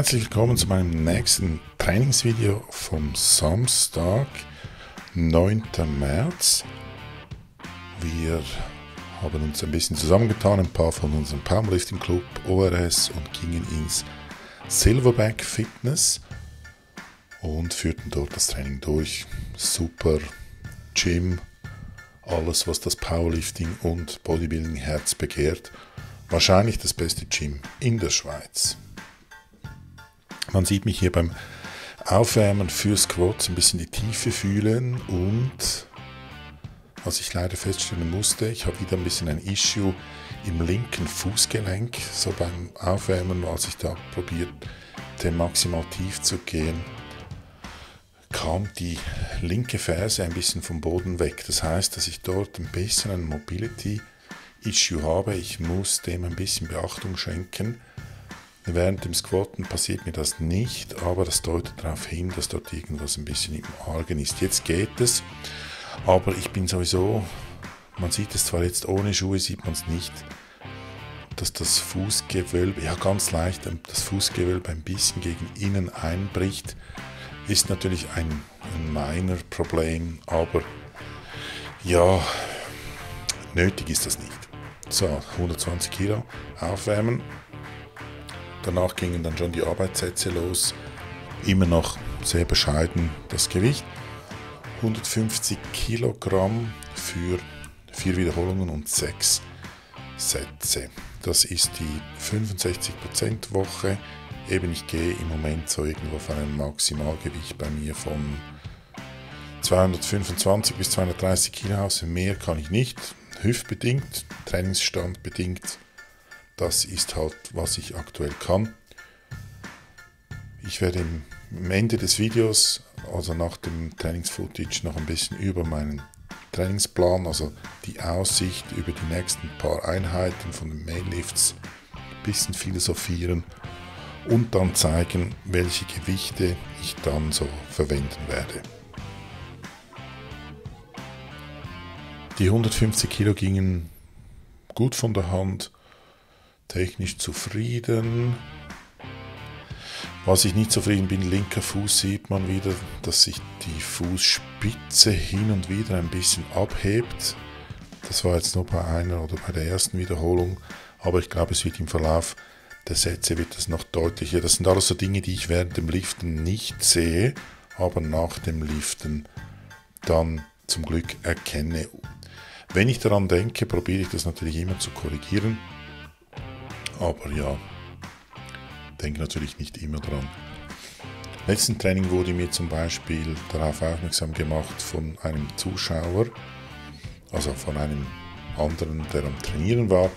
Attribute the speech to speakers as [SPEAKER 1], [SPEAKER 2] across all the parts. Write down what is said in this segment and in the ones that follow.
[SPEAKER 1] Herzlich willkommen zu meinem nächsten Trainingsvideo vom Samstag, 9. März. Wir haben uns ein bisschen zusammengetan, ein paar von unserem Powerlifting Club ORS und gingen ins Silverback Fitness und führten dort das Training durch. Super Gym, alles was das Powerlifting und Bodybuilding Herz begehrt. Wahrscheinlich das beste Gym in der Schweiz. Man sieht mich hier beim Aufwärmen für Squats ein bisschen die Tiefe fühlen und was ich leider feststellen musste, ich habe wieder ein bisschen ein Issue im linken Fußgelenk, so beim Aufwärmen, als ich da probierte maximal tief zu gehen, kam die linke Ferse ein bisschen vom Boden weg. Das heißt, dass ich dort ein bisschen ein Mobility Issue habe. Ich muss dem ein bisschen Beachtung schenken Während dem Squatten passiert mir das nicht, aber das deutet darauf hin, dass dort irgendwas ein bisschen im Argen ist. Jetzt geht es, aber ich bin sowieso, man sieht es zwar jetzt ohne Schuhe, sieht man es nicht, dass das Fußgewölbe, ja ganz leicht, das Fußgewölbe ein bisschen gegen innen einbricht, ist natürlich ein, ein minor Problem, aber ja, nötig ist das nicht. So, 120 Kilo aufwärmen, Danach gingen dann schon die Arbeitssätze los. Immer noch sehr bescheiden das Gewicht. 150 Kilogramm für vier Wiederholungen und sechs Sätze. Das ist die 65% Woche. Eben ich gehe im Moment so irgendwo auf einem Maximalgewicht bei mir von 225 bis 230 Kilo aus. Mehr kann ich nicht. Hüftbedingt, Trainingsstand bedingt das ist halt, was ich aktuell kann. Ich werde am Ende des Videos, also nach dem Trainingsfootage, noch ein bisschen über meinen Trainingsplan, also die Aussicht über die nächsten paar Einheiten von den Mainlifts, ein bisschen philosophieren und dann zeigen, welche Gewichte ich dann so verwenden werde. Die 150 Kilo gingen gut von der Hand technisch zufrieden. Was ich nicht zufrieden bin, linker Fuß sieht man wieder, dass sich die Fußspitze hin und wieder ein bisschen abhebt. Das war jetzt nur bei einer oder bei der ersten Wiederholung, aber ich glaube, es wird im Verlauf der Sätze wird das noch deutlicher. Das sind alles so Dinge, die ich während dem Liften nicht sehe, aber nach dem Liften dann zum Glück erkenne. Wenn ich daran denke, probiere ich das natürlich immer zu korrigieren. Aber ja, denke natürlich nicht immer dran. Letzten Training wurde mir zum Beispiel darauf aufmerksam gemacht von einem Zuschauer, also von einem anderen, der am Trainieren war,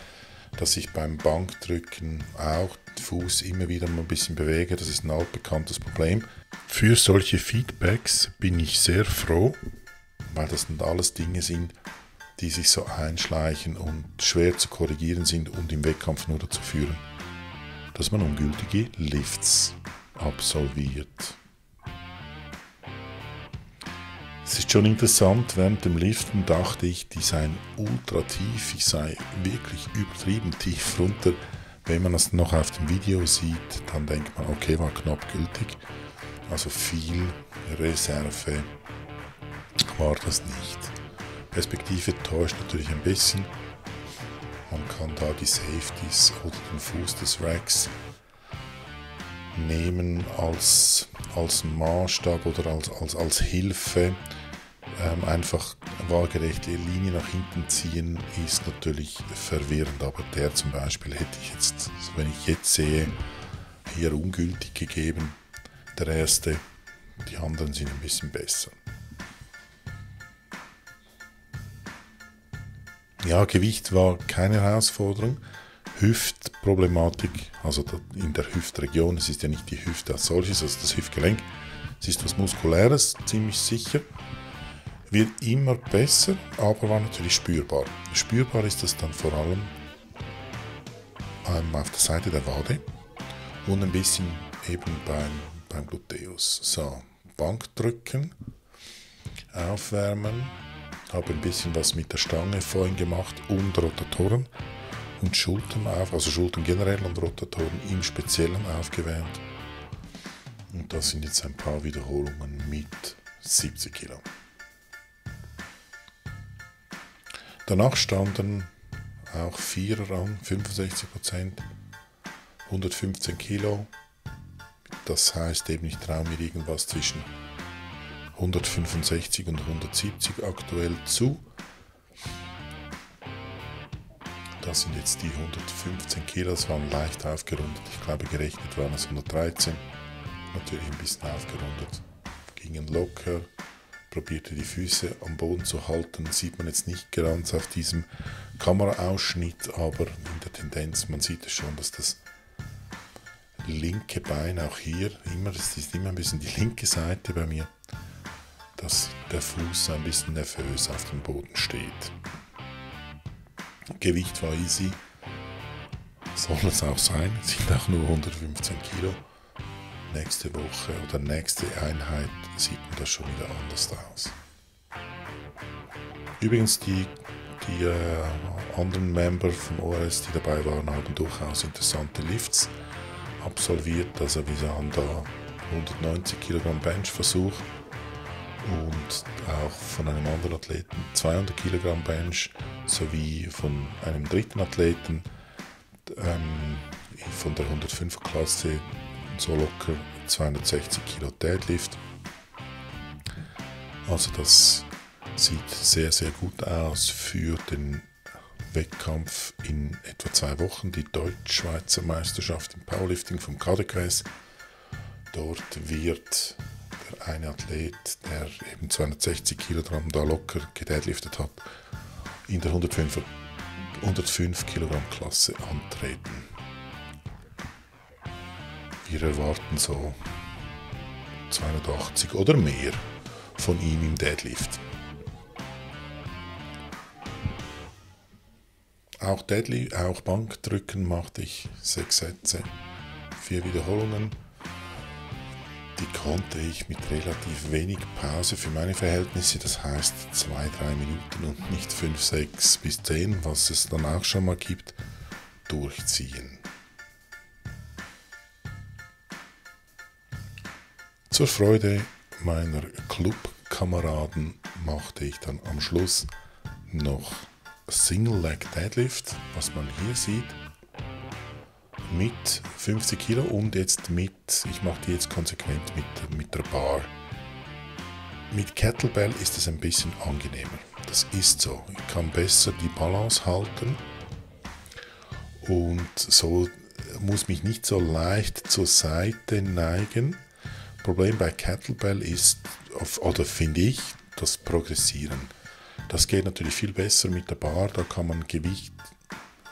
[SPEAKER 1] dass ich beim Bankdrücken auch den Fuß immer wieder mal ein bisschen bewege. Das ist ein altbekanntes Problem. Für solche Feedbacks bin ich sehr froh, weil das sind alles Dinge sind, die sich so einschleichen und schwer zu korrigieren sind und im Wettkampf nur dazu führen, dass man ungültige Lifts absolviert. Es ist schon interessant, während dem Liften dachte ich, die seien ultra tief, ich sei wirklich übertrieben tief runter. Wenn man das noch auf dem Video sieht, dann denkt man, okay, war knapp gültig. Also viel Reserve war das nicht. Perspektive täuscht natürlich ein bisschen. Man kann da die Safeties oder den Fuß des Racks nehmen als, als Maßstab oder als, als, als Hilfe. Ähm, einfach waagerechte Linie nach hinten ziehen ist natürlich verwirrend, aber der zum Beispiel hätte ich jetzt, wenn ich jetzt sehe, hier ungültig gegeben. Der erste, die anderen sind ein bisschen besser. Ja, Gewicht war keine Herausforderung. Hüftproblematik, also in der Hüftregion, es ist ja nicht die Hüfte als solches, also das Hüftgelenk, es ist was Muskuläres, ziemlich sicher. Wird immer besser, aber war natürlich spürbar. Spürbar ist das dann vor allem ähm, auf der Seite der Wade und ein bisschen eben beim, beim Gluteus. So, Bankdrücken, aufwärmen, habe ein bisschen was mit der Stange vorhin gemacht und Rotatoren und Schultern auf, also Schultern generell und Rotatoren im Speziellen aufgewärmt Und das sind jetzt ein paar Wiederholungen mit 70 Kilo. Danach standen auch Vierer an, 65 Prozent, 115 Kilo. Das heißt eben, ich traue mir irgendwas zwischen 165 und 170 aktuell zu. Das sind jetzt die 115 Kilo, das waren leicht aufgerundet. Ich glaube, gerechnet waren es 113. Natürlich ein bisschen aufgerundet. Gingen locker, probierte die Füße am Boden zu halten. Sieht man jetzt nicht ganz auf diesem Kameraausschnitt, aber in der Tendenz, man sieht es schon, dass das linke Bein auch hier immer, es ist immer ein bisschen die linke Seite bei mir, dass der Fuß ein bisschen nervös auf dem Boden steht. Gewicht war easy, soll es auch sein, sind auch nur 115 Kilo. Nächste Woche oder nächste Einheit sieht man das schon wieder anders aus. Übrigens, die, die äh, anderen Member vom ORS, die dabei waren, haben durchaus interessante Lifts absolviert. Also wir haben da 190 Kilogramm Benchversuch und auch von einem anderen Athleten 200 Kilogramm Bench sowie von einem dritten Athleten ähm, von der 105 Klasse so locker 260 Kilo Deadlift. Also das sieht sehr, sehr gut aus für den Wettkampf in etwa zwei Wochen, die Deutsch-Schweizer Meisterschaft im Powerlifting vom Kadekreis. Dort wird eine Athlet, der eben 260 Kilogramm da locker gedeadliftet hat, in der 105, 105 Kilogramm Klasse antreten. Wir erwarten so 280 oder mehr von ihm im Deadlift. Auch Deadlift, auch Bankdrücken machte ich sechs Sätze, vier Wiederholungen. Die konnte ich mit relativ wenig Pause für meine Verhältnisse, das heißt zwei, drei Minuten und nicht fünf, sechs bis zehn, was es dann auch schon mal gibt, durchziehen. Zur Freude meiner Clubkameraden machte ich dann am Schluss noch Single Leg Deadlift, was man hier sieht, mit 50 Kilo und jetzt mit, ich mache die jetzt konsequent mit, mit der Bar. Mit Kettlebell ist es ein bisschen angenehmer. Das ist so. Ich kann besser die Balance halten und so muss mich nicht so leicht zur Seite neigen. Problem bei Kettlebell ist, oder finde ich, das Progressieren. Das geht natürlich viel besser mit der Bar, da kann man Gewicht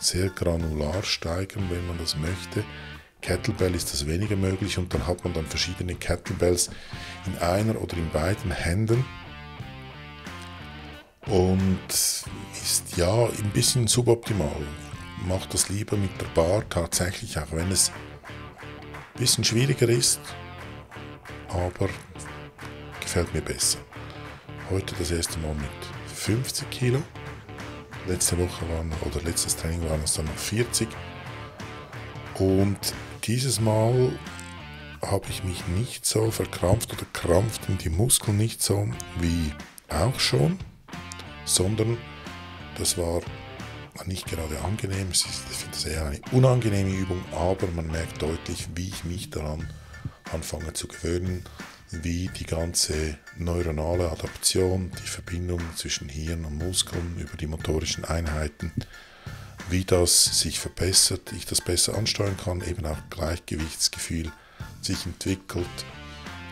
[SPEAKER 1] sehr granular steigern, wenn man das möchte. Kettlebell ist das weniger möglich und dann hat man dann verschiedene Kettlebells in einer oder in beiden Händen und ist ja ein bisschen suboptimal. Macht das lieber mit der Bar tatsächlich, auch wenn es ein bisschen schwieriger ist, aber gefällt mir besser. Heute das erste Mal mit 50 Kilo. Letzte Woche waren oder letztes Training waren es dann noch 40. Und dieses Mal habe ich mich nicht so verkrampft oder krampft in die Muskeln nicht so wie auch schon, sondern das war nicht gerade angenehm. ich finde es eher eine unangenehme Übung, aber man merkt deutlich, wie ich mich daran anfange zu gewöhnen wie die ganze neuronale Adaption, die Verbindung zwischen Hirn und Muskeln über die motorischen Einheiten, wie das sich verbessert, ich das besser ansteuern kann, eben auch Gleichgewichtsgefühl sich entwickelt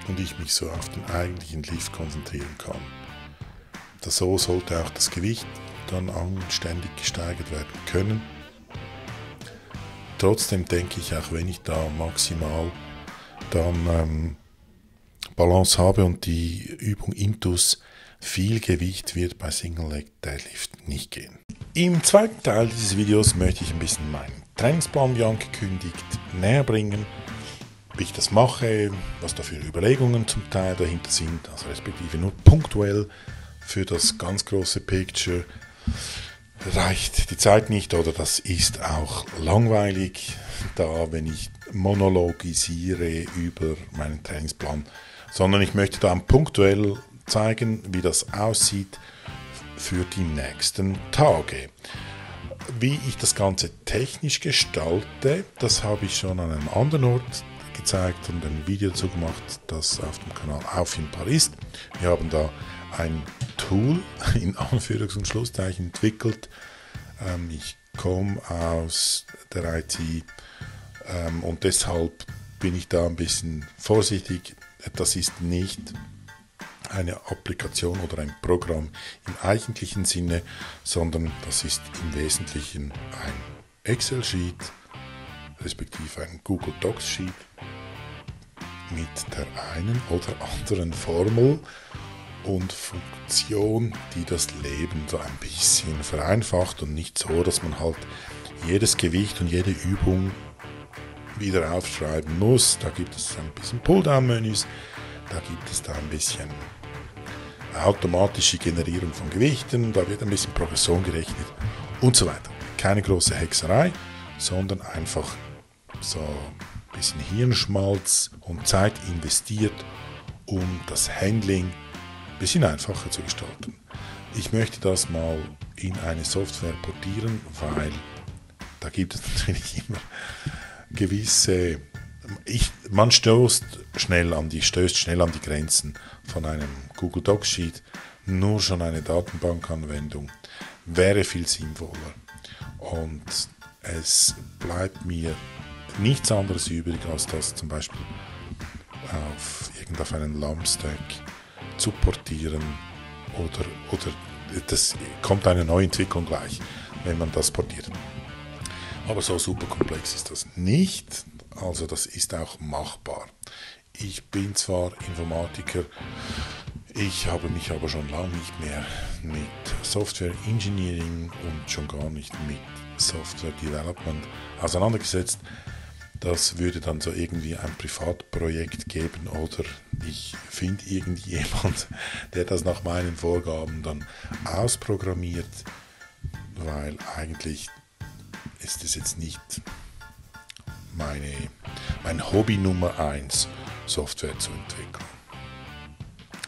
[SPEAKER 1] und ich mich so auf den eigentlichen Lift konzentrieren kann. Das so sollte auch das Gewicht dann anständig gesteigert werden können. Trotzdem denke ich, auch wenn ich da maximal dann ähm, Balance habe und die Übung Intus viel Gewicht wird bei Single Leg Deadlift nicht gehen. Im zweiten Teil dieses Videos möchte ich ein bisschen meinen Trainingsplan, wie angekündigt, näher bringen, wie ich das mache, was da für Überlegungen zum Teil dahinter sind, also respektive nur punktuell für das ganz große Picture reicht die Zeit nicht oder das ist auch langweilig, da wenn ich monologisiere über meinen Trainingsplan, sondern ich möchte dann punktuell zeigen, wie das aussieht für die nächsten Tage. Wie ich das Ganze technisch gestalte, das habe ich schon an einem anderen Ort gezeigt und ein Video dazu gemacht, das auf dem Kanal auffindbar ist. Wir haben da ein Tool in Anführungs- und Schlusszeichen entwickelt. Ähm, ich komme aus der IT ähm, und deshalb bin ich da ein bisschen vorsichtig. Das ist nicht eine Applikation oder ein Programm im eigentlichen Sinne, sondern das ist im Wesentlichen ein Excel-Sheet, respektive ein Google Docs-Sheet mit der einen oder anderen Formel und Funktion, die das Leben so ein bisschen vereinfacht und nicht so, dass man halt jedes Gewicht und jede Übung wieder aufschreiben muss. Da gibt es ein bisschen Pulldown-Menüs, da gibt es da ein bisschen automatische Generierung von Gewichten, da wird ein bisschen Progression gerechnet und so weiter. Keine große Hexerei, sondern einfach so ein bisschen Hirnschmalz und Zeit investiert, um das Handling ein bisschen einfacher zu gestalten. Ich möchte das mal in eine Software portieren, weil da gibt es natürlich immer gewisse ich, man stößt schnell an die, stößt schnell an die Grenzen von einem Google Docs Sheet. Nur schon eine Datenbankanwendung wäre viel sinnvoller. Und es bleibt mir nichts anderes übrig, als das zum Beispiel auf irgendeinen einen Lumpstack zu portieren oder, oder das kommt eine Neuentwicklung gleich, wenn man das portiert. Aber so super komplex ist das nicht. Also das ist auch machbar. Ich bin zwar Informatiker, ich habe mich aber schon lange nicht mehr mit Software Engineering und schon gar nicht mit Software Development auseinandergesetzt. Das würde dann so irgendwie ein Privatprojekt geben oder ich finde irgendjemand, der das nach meinen Vorgaben dann ausprogrammiert, weil eigentlich ist es jetzt nicht meine, mein Hobby Nummer 1, Software zu entwickeln.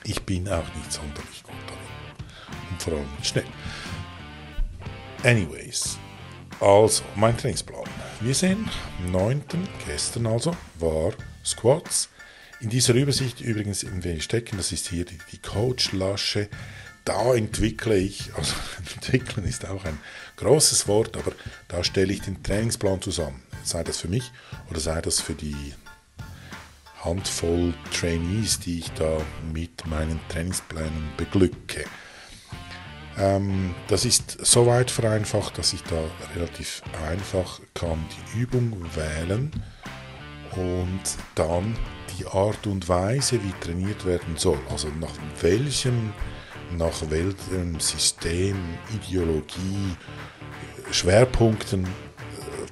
[SPEAKER 1] Ich bin auch nicht sonderlich gut darin und vor allem nicht schnell. Anyways, also mein Trainingsplan. Wir sehen, 9. gestern also war Squats. In dieser Übersicht übrigens im wenig stecken, das ist hier die Coach-Lasche. Da entwickle ich, also entwickeln ist auch ein großes Wort, aber da stelle ich den Trainingsplan zusammen sei das für mich oder sei das für die Handvoll Trainees, die ich da mit meinen Trainingsplänen beglücke. Ähm, das ist so weit vereinfacht, dass ich da relativ einfach kann die Übung wählen und dann die Art und Weise, wie trainiert werden soll. Also nach welchem, nach welchem System, Ideologie, Schwerpunkten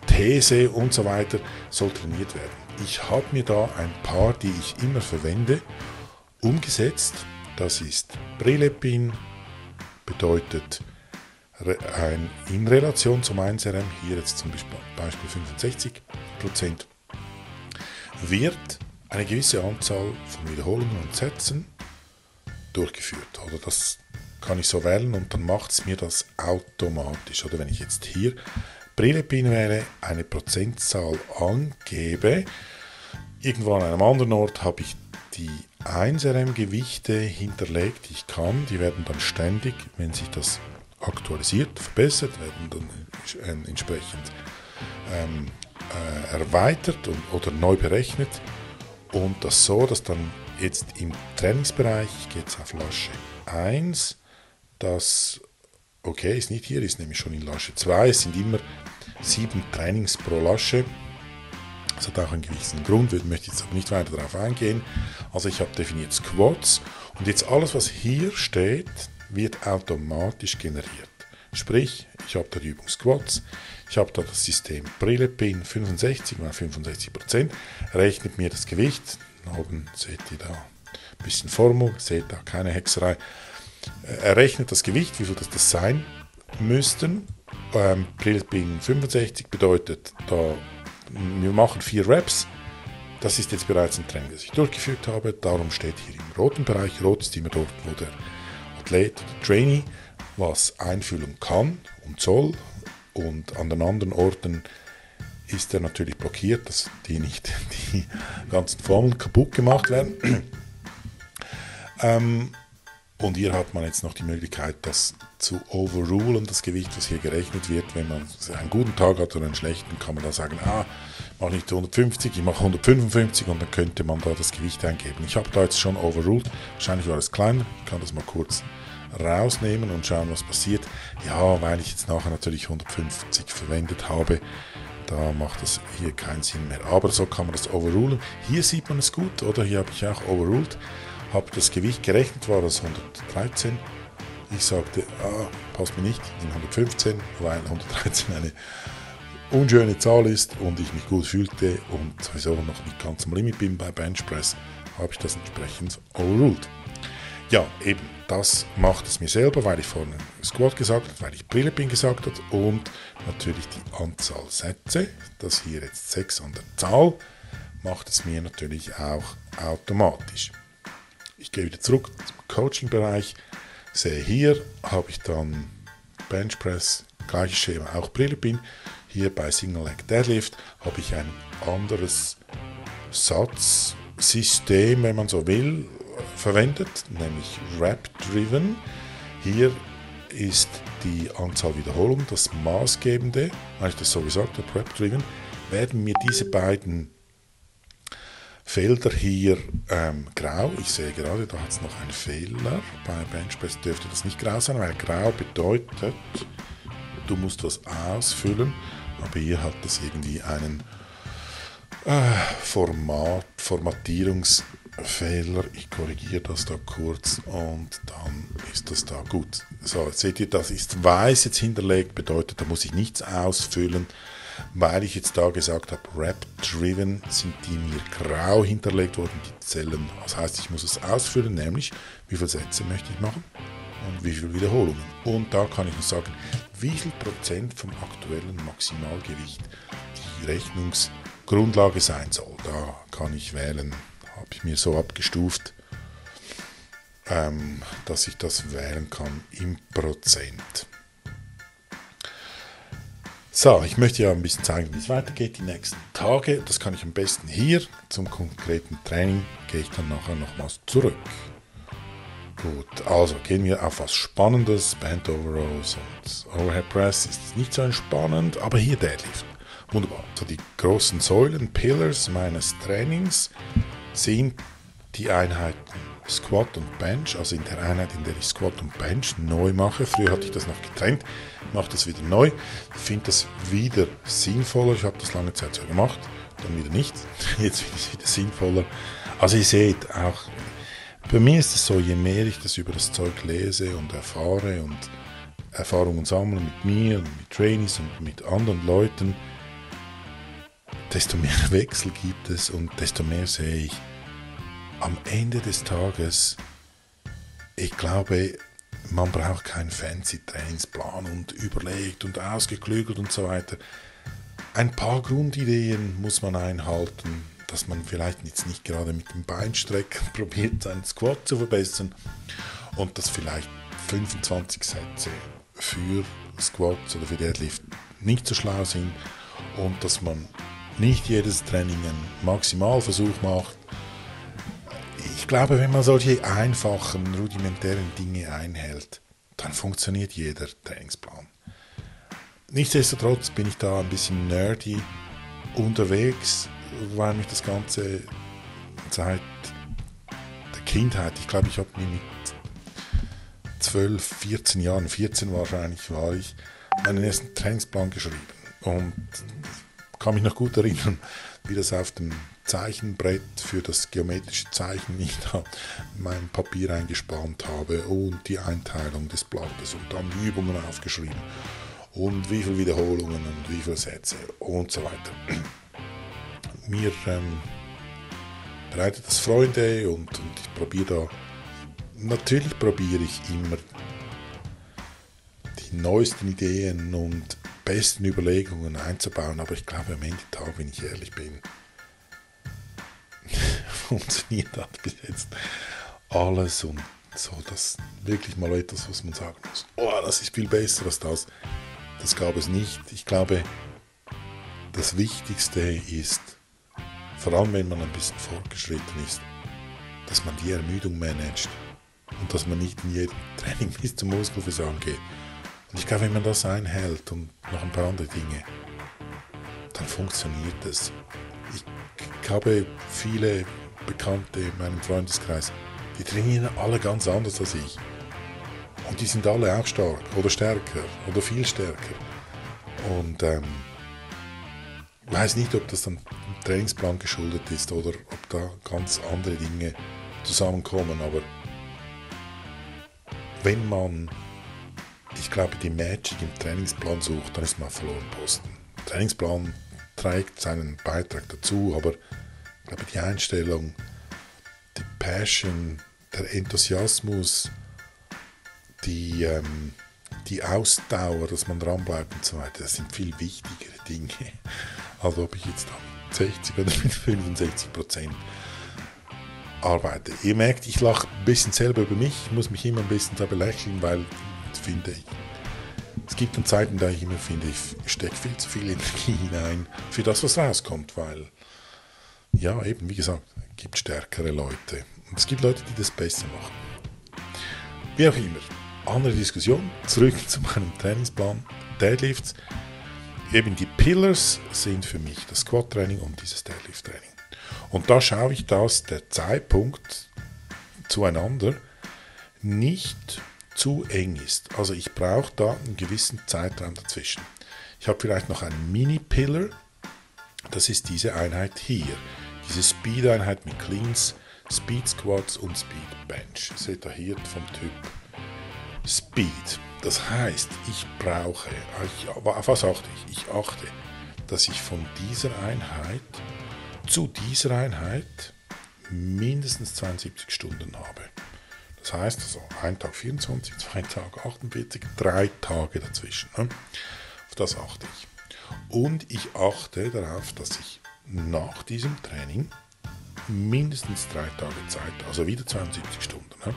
[SPEAKER 1] These und so weiter soll trainiert werden. Ich habe mir da ein paar, die ich immer verwende, umgesetzt. Das ist Brilepin, bedeutet ein, in Relation zum 1RM, hier jetzt zum Beispiel 65 Prozent, wird eine gewisse Anzahl von Wiederholungen und Sätzen durchgeführt. Oder das kann ich so wählen und dann macht es mir das automatisch. Oder wenn ich jetzt hier Brillepin wäre eine Prozentzahl angebe. Irgendwo an einem anderen Ort habe ich die 1RM-Gewichte hinterlegt, die ich kann. Die werden dann ständig, wenn sich das aktualisiert, verbessert, werden dann entsprechend ähm, äh, erweitert und, oder neu berechnet. Und das so, dass dann jetzt im Trainingsbereich, ich gehe jetzt auf Lasche 1, das okay ist nicht hier, ist nämlich schon in Lasche 2. Es sind immer sieben Trainings pro Lasche. Das hat auch einen gewissen Grund, ich möchte jetzt nicht weiter darauf eingehen. Also ich habe definiert Squats und jetzt alles, was hier steht, wird automatisch generiert. Sprich, ich habe da die Übung Squats, ich habe da das System Brillepin 65 mal 65 Prozent, rechnet mir das Gewicht. Oben seht ihr da ein bisschen Formel, seht da keine Hexerei. Er rechnet das Gewicht, wie viel das, das sein müssten ähm, Brilping 65 bedeutet, da wir machen vier Reps. Das ist jetzt bereits ein Training, das ich durchgeführt habe. Darum steht hier im roten Bereich, rot ist immer dort, wo der Athlet, der Trainee, was einfühlen kann und soll. Und an den anderen Orten ist er natürlich blockiert, dass die nicht die ganzen Formeln kaputt gemacht werden. ähm, und hier hat man jetzt noch die Möglichkeit, das zu overrulen, das Gewicht, was hier gerechnet wird. Wenn man einen guten Tag hat oder einen schlechten, kann man da sagen, ah, ich mache nicht 150, ich mache 155 und dann könnte man da das Gewicht eingeben. Ich habe da jetzt schon overruled, wahrscheinlich war es kleiner, ich kann das mal kurz rausnehmen und schauen, was passiert. Ja, weil ich jetzt nachher natürlich 150 verwendet habe, da macht das hier keinen Sinn mehr. Aber so kann man das overrulen. Hier sieht man es gut, oder? Hier habe ich auch overruled habe das Gewicht gerechnet, war das 113. Ich sagte, ah, passt mir nicht, in 115, weil 113 eine unschöne Zahl ist und ich mich gut fühlte und sowieso noch nicht ganz am Limit bin bei Benchpress, habe ich das entsprechend overruled. Ja, eben, das macht es mir selber, weil ich vorhin Squat gesagt habe, weil ich Brille bin gesagt habe und natürlich die Anzahl Sätze, das hier jetzt 6 an der Zahl, macht es mir natürlich auch automatisch. Ich gehe wieder zurück zum Coaching-Bereich, sehe hier, habe ich dann Benchpress, gleiches Schema, auch Brillipin. Hier bei Single Leg Deadlift habe ich ein anderes Satzsystem, wenn man so will, verwendet, nämlich Rap-Driven. Hier ist die Anzahl Wiederholungen das maßgebende, weil ich das so gesagt habe, Rap-Driven, werden mir diese beiden Felder hier ähm, grau. Ich sehe gerade, da hat es noch einen Fehler. Bei Benchpress dürfte das nicht grau sein, weil grau bedeutet, du musst was ausfüllen. Aber hier hat das irgendwie einen äh, Format, Formatierungsfehler. Ich korrigiere das da kurz und dann ist das da gut. So, seht ihr, das ist weiß jetzt hinterlegt, bedeutet, da muss ich nichts ausfüllen weil ich jetzt da gesagt habe, Rap-Driven sind die mir grau hinterlegt worden, die Zellen. Das heißt, ich muss es ausfüllen, nämlich wie viele Sätze möchte ich machen und wie viele Wiederholungen. Und da kann ich noch sagen, wie viel Prozent vom aktuellen Maximalgewicht die Rechnungsgrundlage sein soll. Da kann ich wählen, habe ich mir so abgestuft, ähm, dass ich das wählen kann im Prozent. So, ich möchte ja ein bisschen zeigen, wie es weitergeht die nächsten Tage. Das kann ich am besten hier. Zum konkreten Training gehe ich dann nachher nochmals zurück. Gut, also gehen wir auf was Spannendes. Band Overrows und Overhead Press ist nicht so entspannend, aber hier Deadlift. Wunderbar. So die großen Säulen, Pillars meines Trainings sind die Einheiten Squat und Bench, also in der Einheit, in der ich Squat und Bench neu mache. Früher hatte ich das noch getrennt, mache das wieder neu. Finde das wieder sinnvoller. Ich habe das lange Zeit so gemacht, dann wieder nicht. Jetzt finde ich es wieder sinnvoller. Also ihr seht auch, bei mir ist es so, je mehr ich das über das Zeug lese und erfahre und Erfahrungen sammle mit mir und mit Trainees und mit anderen Leuten, desto mehr Wechsel gibt es und desto mehr sehe ich, am Ende des Tages, ich glaube, man braucht keinen fancy Trainingsplan und überlegt und ausgeklügelt und so weiter. Ein paar Grundideen muss man einhalten, dass man vielleicht jetzt nicht gerade mit dem Beinstrecken probiert, seinen Squat zu verbessern und dass vielleicht 25 Sätze für Squats oder für Deadlift nicht so schlau sind und dass man nicht jedes Training einen Maximalversuch macht, glaube, wenn man solche einfachen, rudimentären Dinge einhält, dann funktioniert jeder Trainingsplan. Nichtsdestotrotz bin ich da ein bisschen nerdy unterwegs, weil mich das Ganze seit der Kindheit, ich glaube, ich habe mir mit 12, 14 Jahren, 14 wahrscheinlich war ich, meinen ersten Trainingsplan geschrieben. Und kann mich noch gut erinnern, wie das auf dem Zeichenbrett für das geometrische Zeichen ich da mein Papier eingespannt habe und die Einteilung des Blattes und dann die Übungen aufgeschrieben und wie viele Wiederholungen und wie viele Sätze und so weiter. Mir ähm, bereitet das Freude und, und ich probiere da, natürlich probiere ich immer die neuesten Ideen und besten Überlegungen einzubauen, aber ich glaube am Ende des Tages, wenn ich ehrlich bin, funktioniert hat bis jetzt alles und so, dass wirklich mal etwas, was man sagen muss, oh, das ist viel besser als das, das gab es nicht. Ich glaube, das Wichtigste ist, vor allem wenn man ein bisschen fortgeschritten ist, dass man die Ermüdung managt und dass man nicht in jedem Training bis zum Muskelversagen geht. Und ich glaube, wenn man das einhält und noch ein paar andere Dinge, dann funktioniert es. Ich habe viele Bekannte in meinem Freundeskreis, die trainieren alle ganz anders als ich. Und die sind alle auch stark oder stärker oder viel stärker. Und ähm, weiß nicht, ob das dann dem Trainingsplan geschuldet ist oder ob da ganz andere Dinge zusammenkommen. Aber wenn man, ich glaube, die Magic im Trainingsplan sucht, dann ist man verloren Posten. Der Trainingsplan trägt seinen Beitrag dazu, aber ich glaube, die Einstellung, die Passion, der Enthusiasmus, die, ähm, die Ausdauer, dass man dranbleibt und so weiter, das sind viel wichtigere Dinge, als ob ich jetzt am 60 oder mit 65 Prozent arbeite. Ihr merkt, ich lache ein bisschen selber über mich, ich muss mich immer ein bisschen da belächeln, weil ich finde, es gibt dann Zeiten, da ich immer finde, ich stecke viel zu viel Energie hinein für das, was rauskommt, weil, ja, eben, wie gesagt, es gibt stärkere Leute. Und es gibt Leute, die das besser machen. Wie auch immer, andere Diskussion. Zurück zu meinem Trainingsplan. Deadlifts. Eben die Pillars sind für mich das Squat-Training und dieses Deadlift-Training. Und da schaue ich, dass der Zeitpunkt zueinander nicht zu eng ist. Also ich brauche da einen gewissen Zeitraum dazwischen. Ich habe vielleicht noch einen Mini-Pillar. Das ist diese Einheit hier. Diese Speed-Einheit mit Cleans, Speed Squats und Speed Bench. Seht ihr hier vom Typ Speed. Das heißt, ich brauche, auf was achte ich? Ich achte, dass ich von dieser Einheit zu dieser Einheit mindestens 72 Stunden habe. Das heißt also, ein Tag 24, zwei Tage 48, drei Tage dazwischen. Ne? Auf das achte ich. Und ich achte darauf, dass ich nach diesem Training mindestens drei Tage Zeit, also wieder 72 Stunden, ne?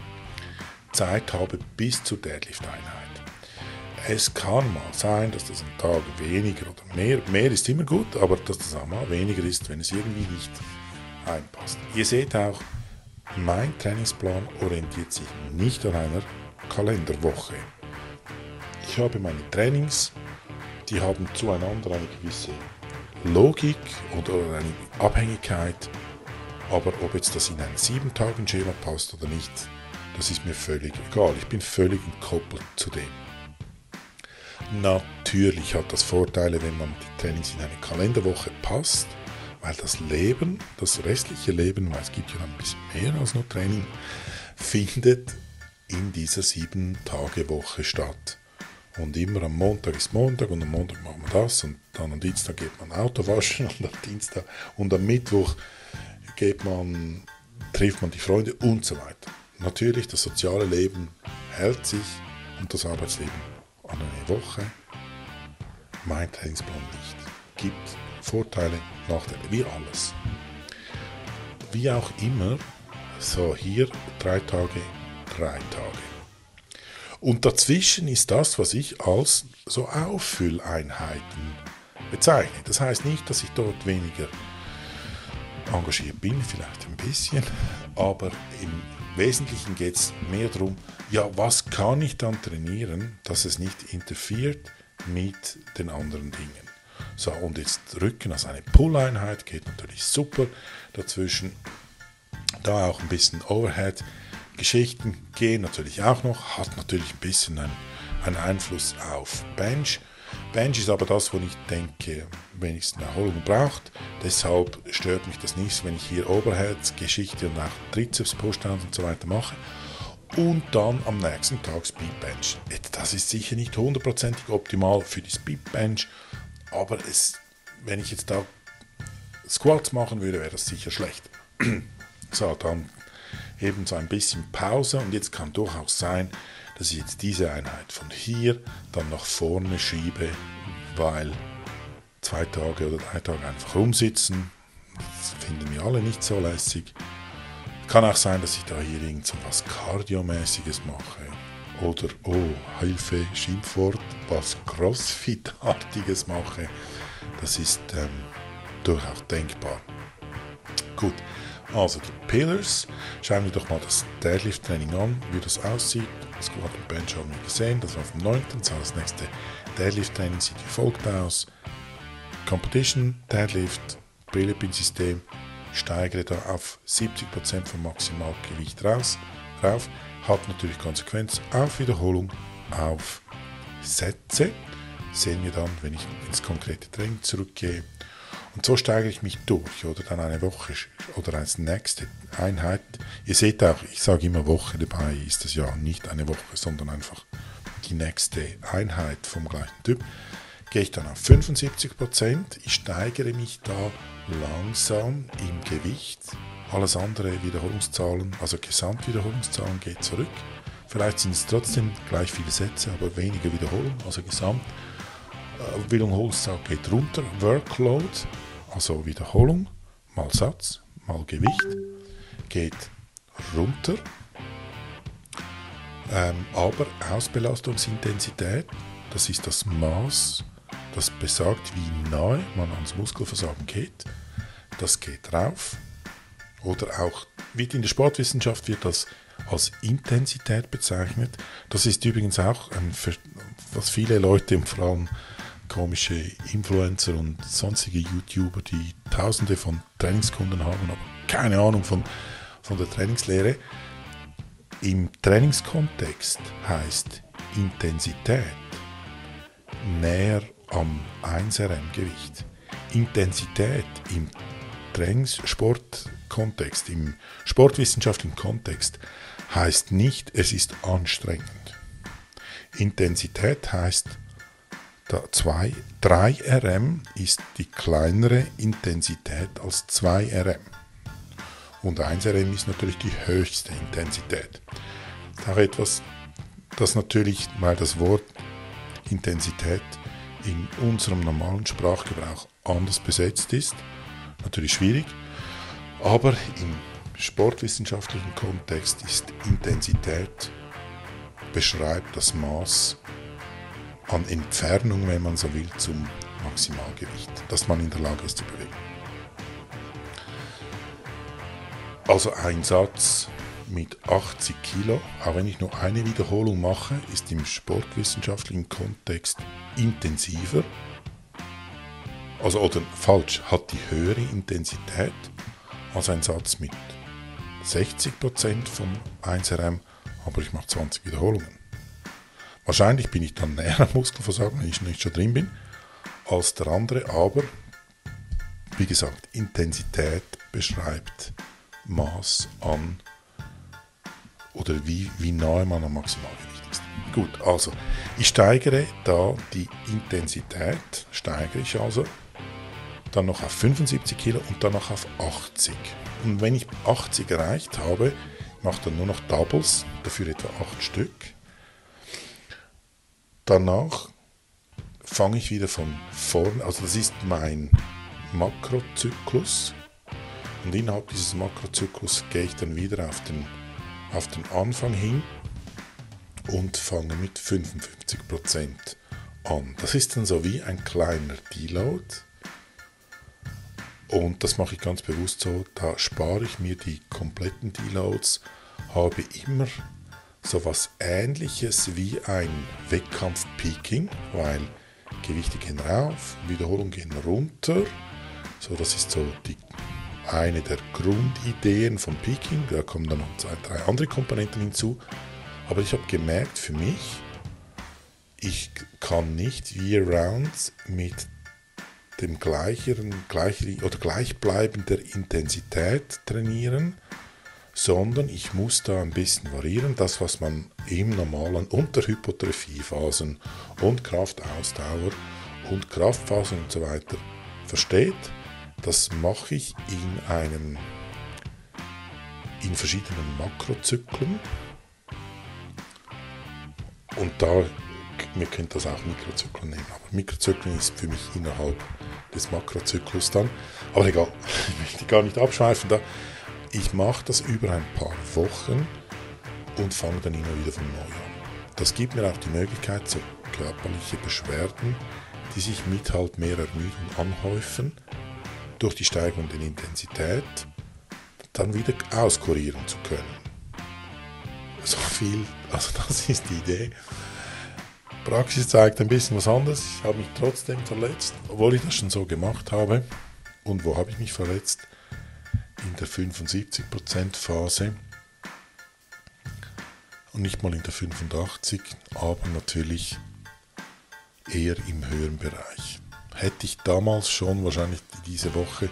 [SPEAKER 1] Zeit habe bis zur Deadlift-Einheit. Es kann mal sein, dass das ein Tag weniger oder mehr, mehr ist immer gut, aber dass das auch mal weniger ist, wenn es irgendwie nicht einpasst. Ihr seht auch, mein Trainingsplan orientiert sich nicht an einer Kalenderwoche. Ich habe meine Trainings, die haben zueinander eine gewisse Logik oder eine Abhängigkeit, aber ob jetzt das in ein 7-Tagen-Schema passt oder nicht, das ist mir völlig egal. Ich bin völlig entkoppelt zu dem. Natürlich hat das Vorteile, wenn man die Trainings in eine Kalenderwoche passt, weil das Leben, das restliche Leben, weil es gibt ja ein bisschen mehr als nur Training, findet in dieser sieben Tage Woche statt. Und immer am Montag ist Montag und am Montag machen wir das und dann am Dienstag geht man Auto waschen und am Dienstag und am Mittwoch geht man, trifft man die Freunde und so weiter. Natürlich, das soziale Leben hält sich und das Arbeitsleben an eine Woche. Mein Trainingsplan nicht. Gibt Vorteile, Nachteile, wie alles. Wie auch immer, so hier drei Tage, drei Tage. Und dazwischen ist das, was ich als so Auffülleinheiten bezeichne. Das heißt nicht, dass ich dort weniger engagiert bin, vielleicht ein bisschen, aber im Wesentlichen geht es mehr darum, ja, was kann ich dann trainieren, dass es nicht interferiert mit den anderen Dingen. So, und jetzt Rücken als eine Pull-Einheit geht natürlich super. Dazwischen da auch ein bisschen Overhead-Geschichten gehen natürlich auch noch, hat natürlich ein bisschen einen, einen Einfluss auf Bench. Bench ist aber das, wo ich denke, wenigstens Erholung braucht. Deshalb stört mich das nicht, wenn ich hier Oberherzgeschichte und auch Trizeps, Pushdown und so weiter mache. Und dann am nächsten Tag Speedbench. Das ist sicher nicht hundertprozentig optimal für die Speedbench, aber es, wenn ich jetzt da Squats machen würde, wäre das sicher schlecht. so, dann eben so ein bisschen Pause und jetzt kann durchaus sein, dass ich jetzt diese Einheit von hier dann nach vorne schiebe, weil zwei Tage oder drei Tage einfach rumsitzen, das finden wir alle nicht so lässig. Kann auch sein, dass ich da hier irgend so was Kardiomäßiges mache. Oder, oh, Hilfe, Schimpfwort, was Crossfit-artiges mache. Das ist ähm, durchaus denkbar. Gut, also die Pillars. Schauen wir doch mal das Deadlift-Training an, wie das aussieht. Squat und Bench haben wir gesehen, das war vom 9. Das nächste Deadlift-Training sieht wie folgt aus. Competition, Deadlift, Brillipin-System, steigere da auf 70% vom Maximalgewicht raus, rauf, hat natürlich Konsequenz auf Wiederholung, auf Sätze. Sehen wir dann, wenn ich ins konkrete Training zurückgehe. Und so steigere ich mich durch oder dann eine Woche oder als nächste Einheit. Ihr seht auch, ich sage immer Woche dabei, ist das ja nicht eine Woche, sondern einfach die nächste Einheit vom gleichen Typ. Gehe ich dann auf 75 Prozent. Ich steigere mich da langsam im Gewicht. Alles andere Wiederholungszahlen, also Gesamtwiederholungszahlen geht zurück. Vielleicht sind es trotzdem gleich viele Sätze, aber weniger Wiederholung, also Gesamt. Äh, geht runter. Workload, also Wiederholung mal Satz mal Gewicht, geht runter. Ähm, aber Ausbelastungsintensität, das ist das Maß das besagt, wie nahe man ans Muskelversagen geht. Das geht rauf. Oder auch, wie in der Sportwissenschaft wird das als Intensität bezeichnet. Das ist übrigens auch, ein, was viele Leute, vor allem komische Influencer und sonstige YouTuber, die tausende von Trainingskunden haben, aber keine Ahnung von, von der Trainingslehre. Im Trainingskontext heißt Intensität näher am 1RM-Gewicht. Intensität im Trainingssportkontext, im sportwissenschaftlichen Kontext heißt nicht, es ist anstrengend. Intensität heißt, 2, 3 RM ist die kleinere Intensität als 2 RM. Und 1 RM ist natürlich die höchste Intensität. Auch etwas, das natürlich, weil das Wort Intensität in unserem normalen Sprachgebrauch anders besetzt ist. Natürlich schwierig, aber im sportwissenschaftlichen Kontext ist Intensität beschreibt das Maß an Entfernung, wenn man so will, zum Maximalgewicht, das man in der Lage ist zu bewegen. Also ein Satz mit 80 Kilo, auch wenn ich nur eine Wiederholung mache, ist im sportwissenschaftlichen Kontext intensiver, also oder falsch, hat die höhere Intensität als ein Satz mit 60% vom 1RM, aber ich mache 20 Wiederholungen. Wahrscheinlich bin ich dann näher am Muskelversagen, wenn ich nicht schon drin bin, als der andere, aber wie gesagt, Intensität beschreibt Maß an oder wie, wie nahe man am Maximalgewicht ist. Gut, also ich steigere da die Intensität, steigere ich also, dann noch auf 75 Kilo und dann noch auf 80. Und wenn ich 80 erreicht habe, mache dann nur noch Doubles, dafür etwa 8 Stück. Danach fange ich wieder von vorne, also das ist mein Makrozyklus. Und innerhalb dieses Makrozyklus gehe ich dann wieder auf den auf den Anfang hin und fange mit 55% an. Das ist dann so wie ein kleiner Deload. Und das mache ich ganz bewusst so, da spare ich mir die kompletten Deloads, habe immer so etwas ähnliches wie ein Wettkampf-Peaking, weil Gewichte gehen rauf, Wiederholungen gehen runter. So, das ist so die eine der Grundideen von Peking. Da kommen dann noch zwei, drei andere Komponenten hinzu. Aber ich habe gemerkt für mich, ich kann nicht year-round mit dem gleichen, gleich, oder gleichbleibender Intensität trainieren, sondern ich muss da ein bisschen variieren. Das, was man im normalen unter Hypotrophie-Phasen und Kraftausdauer und Kraftphasen und so weiter versteht, das mache ich in einem in verschiedenen Makrozyklen und da wir können das auch Mikrozyklen nehmen. Aber Mikrozyklen ist für mich innerhalb des Makrozyklus dann. Aber egal, ich möchte gar nicht abschweifen da. Ich mache das über ein paar Wochen und fange dann immer wieder von neu an. Das gibt mir auch die Möglichkeit, so körperliche Beschwerden, die sich mit halt mehr Ermüdung anhäufen, durch die Steigerung der Intensität dann wieder auskurieren zu können. So viel, also das ist die Idee. Praxis zeigt ein bisschen was anderes. Ich habe mich trotzdem verletzt, obwohl ich das schon so gemacht habe. Und wo habe ich mich verletzt? In der 75% Phase und nicht mal in der 85, aber natürlich eher im höheren Bereich. Hätte ich damals schon wahrscheinlich diese Woche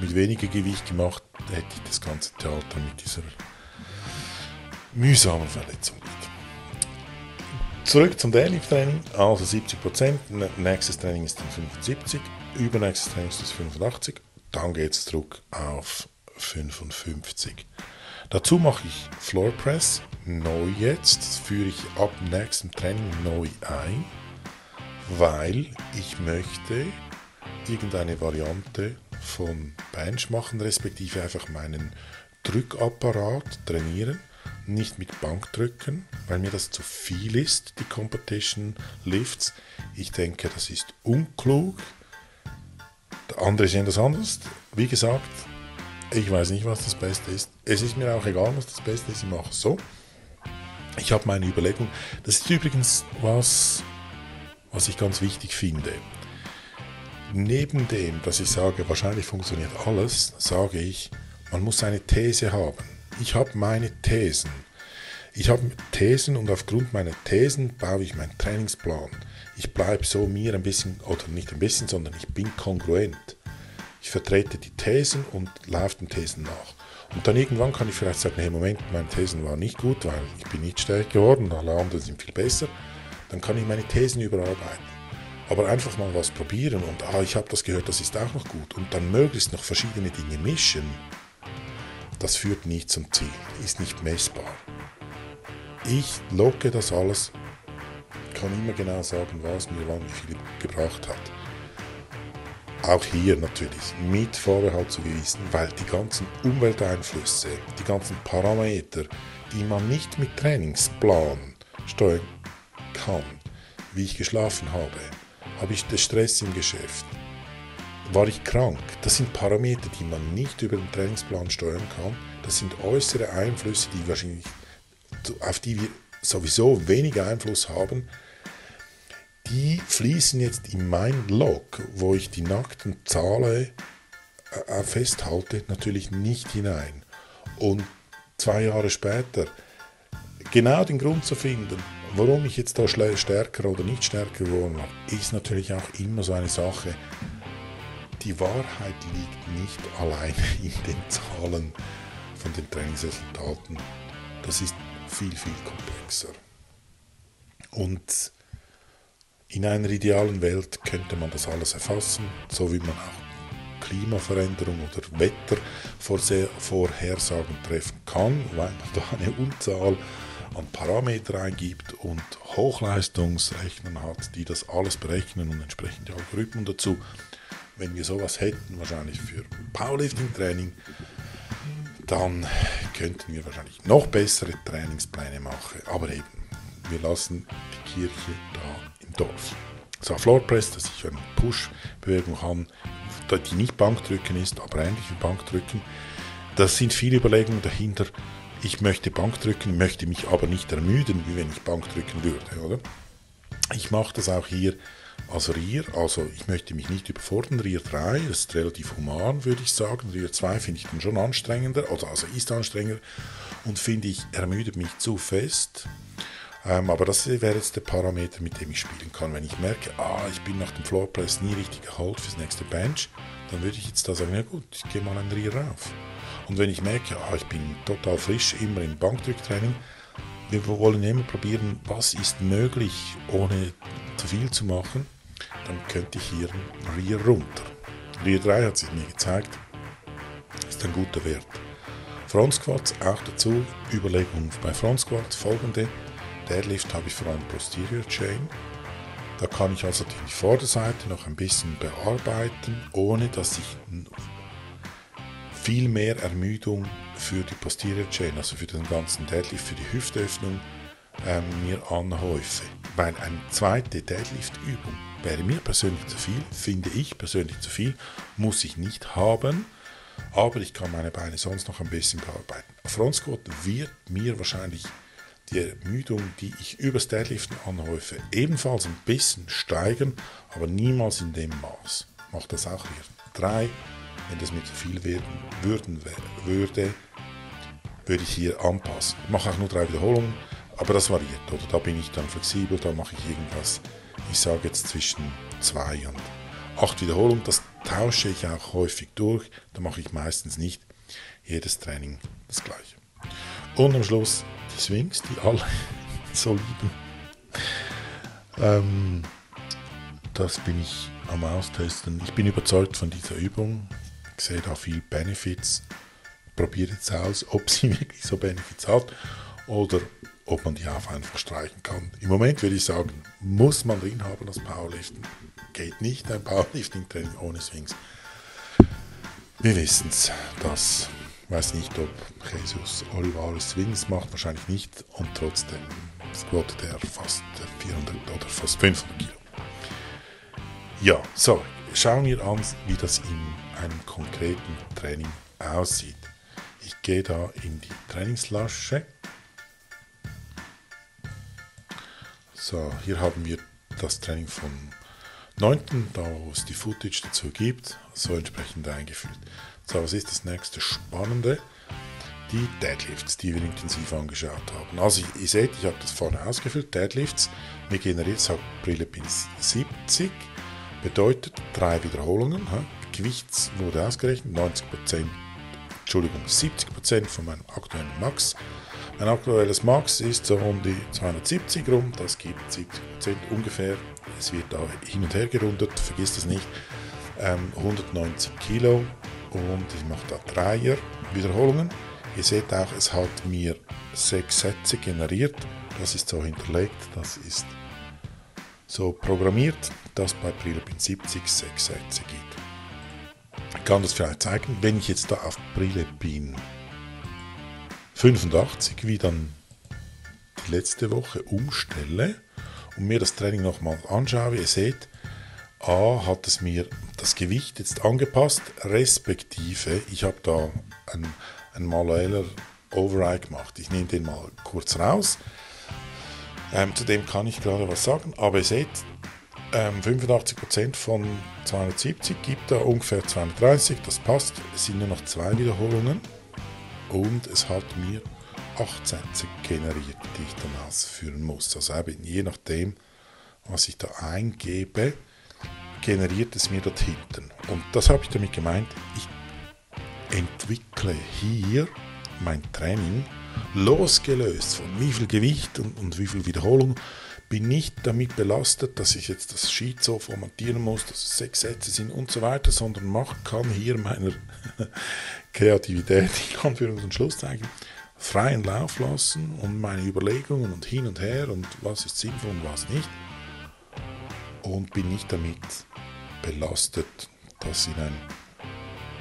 [SPEAKER 1] mit weniger Gewicht gemacht, hätte ich das ganze Theater mit dieser mühsamen Verletzung. Zurück zum Deadlift-Training, also 70%, nächstes Training ist dann 75, übernächstes Training ist das 85, dann geht es zurück auf 55. Dazu mache ich Floor Press neu jetzt, führe ich ab nächsten Training neu ein, weil ich möchte irgendeine Variante von Bench machen, respektive einfach meinen Drückapparat trainieren, nicht mit Bankdrücken, weil mir das zu viel ist, die Competition Lifts. Ich denke, das ist unklug. Andere sehen das anders. Wie gesagt, ich weiß nicht, was das Beste ist. Es ist mir auch egal, was das Beste ist. Ich mache es so. Ich habe meine Überlegung. Das ist übrigens was, was ich ganz wichtig finde. Neben dem, dass ich sage, wahrscheinlich funktioniert alles, sage ich, man muss eine These haben. Ich habe meine Thesen. Ich habe Thesen und aufgrund meiner Thesen baue ich meinen Trainingsplan. Ich bleibe so mir ein bisschen, oder nicht ein bisschen, sondern ich bin kongruent. Ich vertrete die Thesen und laufe den Thesen nach. Und dann irgendwann kann ich vielleicht sagen, hey Moment, meine Thesen waren nicht gut, weil ich bin nicht stärker geworden, alle anderen sind viel besser. Dann kann ich meine Thesen überarbeiten. Aber einfach mal was probieren und ah, ich habe das gehört, das ist auch noch gut. Und dann möglichst noch verschiedene Dinge mischen, das führt nicht zum Ziel, ist nicht messbar. Ich locke das alles, kann immer genau sagen, was mir wann wie viel gebracht hat. Auch hier natürlich mit Vorbehalt zu gewissen, weil die ganzen Umwelteinflüsse, die ganzen Parameter, die man nicht mit Trainingsplan steuern kann, wie ich geschlafen habe, habe ich den Stress im Geschäft, war ich krank, das sind Parameter, die man nicht über den Trainingsplan steuern kann. Das sind äußere Einflüsse, die wahrscheinlich, auf die wir sowieso weniger Einfluss haben, die fließen jetzt in mein Log, wo ich die nackten Zahlen äh, äh, festhalte, natürlich nicht hinein. Und zwei Jahre später genau den Grund zu finden, warum ich jetzt da stärker oder nicht stärker geworden bin, ist natürlich auch immer so eine Sache. Die Wahrheit liegt nicht alleine in den Zahlen von den Trainingsresultaten. Das ist viel, viel komplexer. Und in einer idealen Welt könnte man das alles erfassen, so wie man auch Klimaveränderung oder Wettervorhersagen treffen kann, weil man da eine Unzahl an Parameter eingibt und Hochleistungsrechner hat, die das alles berechnen und entsprechende Algorithmen dazu. Wenn wir sowas hätten, wahrscheinlich für Powerlifting-Training, dann könnten wir wahrscheinlich noch bessere Trainingspläne machen. Aber eben, wir lassen die Kirche da Dorf. So, Floor Press, dass ich eine Push-Bewegung habe, die nicht Bankdrücken ist, aber ähnlich wie Bankdrücken. Das sind viele Überlegungen dahinter. Ich möchte Bankdrücken, möchte mich aber nicht ermüden, wie wenn ich Bankdrücken würde, oder? Ich mache das auch hier als Rier, also ich möchte mich nicht überfordern. Rier 3, das ist relativ human, würde ich sagen. Rier 2 finde ich dann schon anstrengender, also, also ist anstrengender und finde ich, ermüdet mich zu fest. Ähm, aber das wäre jetzt der Parameter, mit dem ich spielen kann. Wenn ich merke, ah, ich bin nach dem Floorpress nie richtig geholt fürs nächste Bench, dann würde ich jetzt da sagen, ja gut, ich gehe mal einen Rier rauf. Und wenn ich merke, ah, ich bin total frisch, immer im Bankdrücktraining, wir wollen immer probieren, was ist möglich, ohne zu viel zu machen, dann könnte ich hier einen Rear runter. Rear 3 hat sich mir gezeigt, ist ein guter Wert. Front Squats auch dazu, Überlegung bei Front Squats folgende, Deadlift habe ich vor allem Posterior Chain. Da kann ich also die Vorderseite noch ein bisschen bearbeiten, ohne dass ich viel mehr Ermüdung für die Posterior Chain, also für den ganzen Deadlift, für die Hüftöffnung ähm, mir anhäufe. Weil eine zweite Deadlift-Übung wäre mir persönlich zu viel, finde ich persönlich zu viel, muss ich nicht haben, aber ich kann meine Beine sonst noch ein bisschen bearbeiten. Front Squat wird mir wahrscheinlich die Ermüdung, die ich übers Deadliften anhäufe, ebenfalls ein bisschen steigern, aber niemals in dem Maß. Macht das auch hier. Drei, wenn das mir zu viel werden würden, würde, würde ich hier anpassen. Ich mache auch nur drei Wiederholungen, aber das variiert. Oder da bin ich dann flexibel, da mache ich irgendwas, ich sage jetzt zwischen zwei und acht Wiederholungen. Das tausche ich auch häufig durch. Da mache ich meistens nicht jedes Training das gleiche. Und am Schluss die Swings, die alle so lieben. Ähm, das bin ich am Austesten. Ich bin überzeugt von dieser Übung. Sehe da viel Benefits. Probiere jetzt aus, ob sie wirklich so Benefits hat oder ob man die auch einfach streichen kann. Im Moment würde ich sagen, muss man drin haben das Powerliften. Geht nicht ein Powerlifting-Training ohne Swings. Wir wissen es, das weiß nicht, ob Jesus Olivares Swings macht, wahrscheinlich nicht. Und trotzdem squattet er fast 400 oder fast 500 Kilo. Ja, so, schauen wir an, wie das in einem konkreten Training aussieht. Ich gehe da in die Trainingslasche. So, hier haben wir das Training vom 9., da wo es die Footage dazu gibt, so entsprechend eingeführt. So, was ist das nächste Spannende? Die Deadlifts, die wir intensiv angeschaut haben. Also, ihr seht, ich habe das vorne ausgefüllt. Deadlifts, mir generiert es Brille Pin 70, bedeutet drei Wiederholungen. Gewichts wurde ausgerechnet, 90%, Entschuldigung, 70% von meinem aktuellen Max. Mein aktuelles Max ist so um die 270 rum, das gibt 70% ungefähr. Es wird da hin und her gerundet, vergisst das nicht. Ähm, 190 Kilo und ich mache da Dreier Wiederholungen. Ihr seht auch, es hat mir sechs Sätze generiert. Das ist so hinterlegt, das ist so programmiert, dass bei Brillepin 70 sechs Sätze gibt. Ich kann das vielleicht zeigen, wenn ich jetzt da auf Brillepin 85 wie dann die letzte Woche umstelle und mir das Training nochmal anschaue, ihr seht, A hat es mir das Gewicht jetzt angepasst, respektive ich habe da ein, ein manueller Override gemacht. Ich nehme den mal kurz raus. Ähm, zu dem kann ich gerade was sagen, aber ihr seht, ähm, 85% von 270 gibt da ungefähr 230, das passt. Es sind nur noch zwei Wiederholungen und es hat mir 8 Sätze generiert, die ich dann ausführen muss. Also eben je nachdem, was ich da eingebe, generiert es mir dort hinten. Und das habe ich damit gemeint, ich entwickle hier mein Training losgelöst von wie viel Gewicht und, und wie viel Wiederholung, bin nicht damit belastet, dass ich jetzt das Sheet so formatieren muss, dass es sechs Sätze sind und so weiter, sondern mach, kann hier meiner Kreativität, in Anführungs- und Schlusszeichen, freien Lauf lassen und meine Überlegungen und hin und her und was ist sinnvoll und was nicht. Und bin nicht damit belastet, das in ein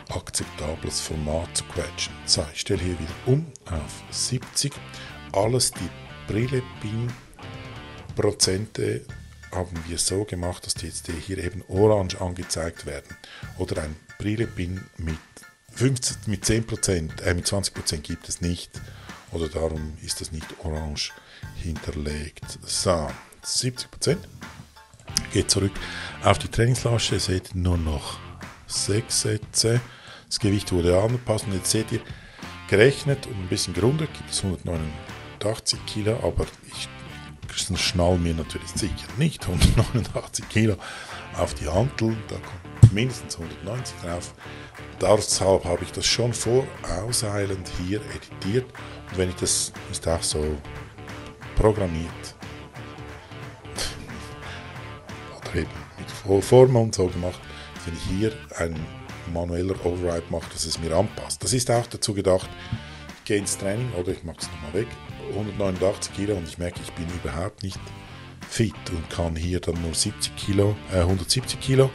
[SPEAKER 1] akzeptables Format zu quetschen. So, ich stelle hier wieder um auf 70. Alles die Brillepin-Prozente haben wir so gemacht, dass die jetzt hier eben orange angezeigt werden. Oder ein Brillepin mit 15, mit 10%, äh, mit 20% gibt es nicht. Oder darum ist das nicht orange hinterlegt. So, 70%. Geht zurück auf die Trainingslasche. Ihr seht nur noch 6 Sätze. Das Gewicht wurde angepasst und jetzt seht ihr, gerechnet und ein bisschen gerundet. Gibt es 189 Kilo, aber ich schnall mir natürlich sicher nicht 189 Kilo auf die Hantel, da kommt mindestens 190 drauf. Deshalb habe ich das schon vorauseilend hier editiert. Und wenn ich das, ist auch so programmiert, oder eben mit Formen und so gemacht, wenn ich hier ein manueller Override mache, dass es mir anpasst. Das ist auch dazu gedacht, ich gehe ins Training oder ich mache es nochmal weg 189 Kilo und ich merke, ich bin überhaupt nicht fit und kann hier dann nur 70 Kilo, äh, 170 Kilo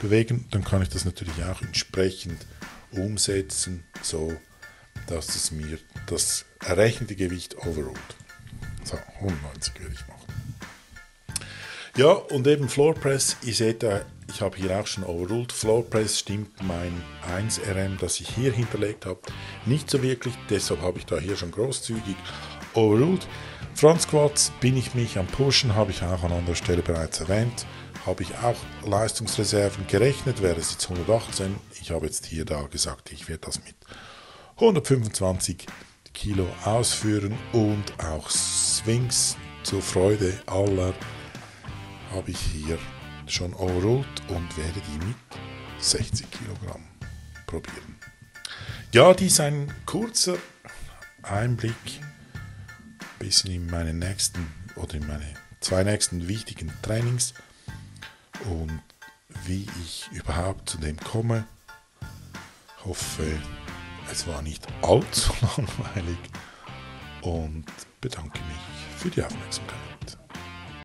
[SPEAKER 1] bewegen, dann kann ich das natürlich auch entsprechend umsetzen, so dass es mir das errechnete Gewicht overruled. So, 190 würde ich machen. Ja, und eben Floor Press, seht da, ich habe hier auch schon overruled. Floor Press stimmt mein 1RM, das ich hier hinterlegt habe, nicht so wirklich, deshalb habe ich da hier schon großzügig overruled. Front Squats bin ich mich am Pushen, habe ich auch an anderer Stelle bereits erwähnt. Habe ich auch Leistungsreserven gerechnet, wäre es jetzt 118. Ich habe jetzt hier da gesagt, ich werde das mit 125 Kilo ausführen und auch Swings zur Freude aller habe ich hier schon overruled und werde die mit 60 Kilogramm probieren. Ja, dies ein kurzer Einblick ein bisschen in meine nächsten oder in meine zwei nächsten wichtigen Trainings und wie ich überhaupt zu dem komme. Ich hoffe, es war nicht allzu langweilig und bedanke mich für die Aufmerksamkeit.